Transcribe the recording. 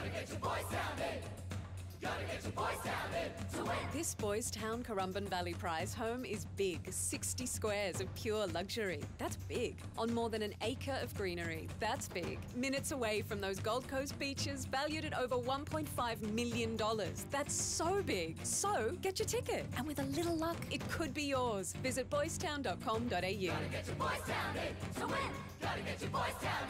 Gotta This BoysTown Currumbin Valley Prize home is big 60 squares of pure luxury. That's big. On more than an acre of greenery. That's big. Minutes away from those Gold Coast beaches valued at over $1.5 million. That's so big. So get your ticket. And with a little luck, it could be yours. Visit boystown.com.au. Gotta get your BoysTown to eh? win. Gotta get your BoysTown. Eh?